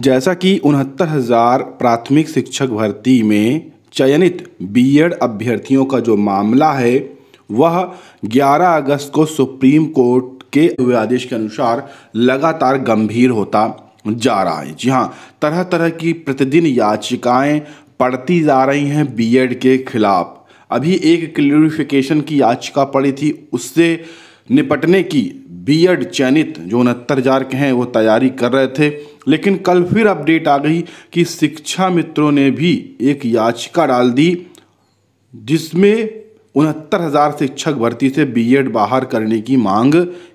जैसा कि उनहत्तर हज़ार प्राथमिक शिक्षक भर्ती में चयनित बीएड अभ्यर्थियों का जो मामला है, वह 11 अगस्त को सुप्रीम कोर्ट के हुए आदेश के अनुसार लगातार गंभीर होता जा रहा है। जी हाँ तरह तरह की प्रतिदिन याचिकाएँ पड़ती जा रही हैं बीएड के खिलाफ। अभी एक क्लियरिफिकेशन की याचिका पड़ी थी, उससे निपटने की बीएड चयनित जो उनहत्तर हज़ार के हैं, वो तैयारी कर रहे थे। लेकिन कल फिर अपडेट आ गई कि शिक्षा मित्रों ने भी एक याचिका डाल दी, जिसमें उनहत्तर हज़ार शिक्षक भर्ती से बीएड बाहर करने की मांग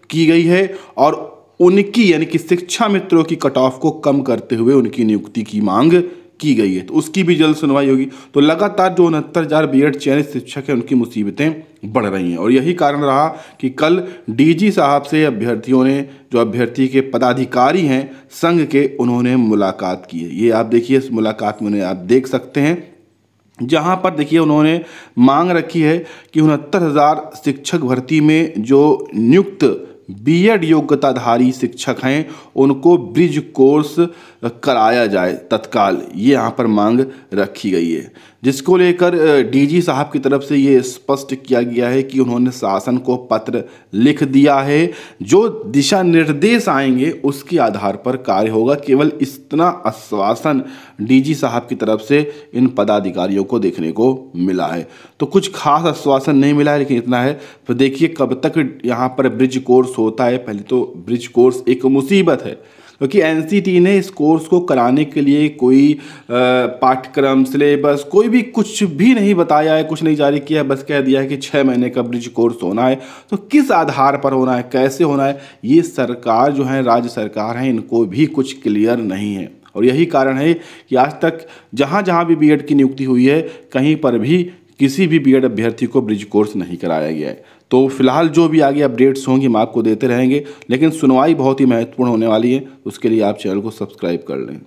की गई है और उनकी, यानी कि शिक्षा मित्रों की कट ऑफ़ को कम करते हुए उनकी नियुक्ति की मांग की गई है तो उसकी भी जल्द सुनवाई होगी। तो लगातार जो उनहत्तर हज़ार बी एड चयनित शिक्षक हैं, उनकी मुसीबतें बढ़ रही हैं। और यही कारण रहा कि कल डीजी साहब से अभ्यर्थियों ने, जो अभ्यर्थी के पदाधिकारी हैं, संघ के, उन्होंने मुलाकात की है। ये आप देखिए, इस मुलाकात में उन्हें आप देख सकते हैं। जहाँ पर देखिए, उन्होंने मांग रखी है कि उनहत्तर हज़ार शिक्षक भर्ती में जो नियुक्त बीएड योग्यताधारी शिक्षक हैं, उनको ब्रिज कोर्स कराया जाए तत्काल। ये यहाँ पर मांग रखी गई है। जिसको लेकर डीजी साहब की तरफ़ से ये स्पष्ट किया गया है कि उन्होंने शासन को पत्र लिख दिया है। जो दिशा निर्देश आएँगे, उसके आधार पर कार्य होगा। केवल इतना आश्वासन डीजी साहब की तरफ़ से इन पदाधिकारियों को देखने को मिला है। तो कुछ खास आश्वासन नहीं मिला है, लेकिन इतना है। तो देखिए, कब तक यहाँ पर ब्रिज कोर्स होता है, पहले तो ब्रिज कोर्स एक मुसीबत है। क्योंकि एनसीटी ने इस कोर्स को कराने के लिए कोई पाठ्यक्रम सिलेबस कोई भी कुछ भी नहीं बताया है, कुछ नहीं जारी किया है, बस कह दिया है कि छः महीने का ब्रिज कोर्स होना है। तो किस आधार पर होना है, कैसे होना है, ये सरकार जो है, राज्य सरकार है, इनको भी कुछ क्लियर नहीं है। और यही कारण है कि आज तक जहाँ जहाँ भी बीएड की नियुक्ति हुई है, कहीं पर भी किसी भी बीएड अभ्यर्थी को ब्रिज कोर्स नहीं कराया गया है। तो फ़िलहाल जो भी आगे अपडेट्स होंगे हम आपको देते रहेंगे, लेकिन सुनवाई बहुत ही महत्वपूर्ण होने वाली है। उसके लिए आप चैनल को सब्सक्राइब कर लें।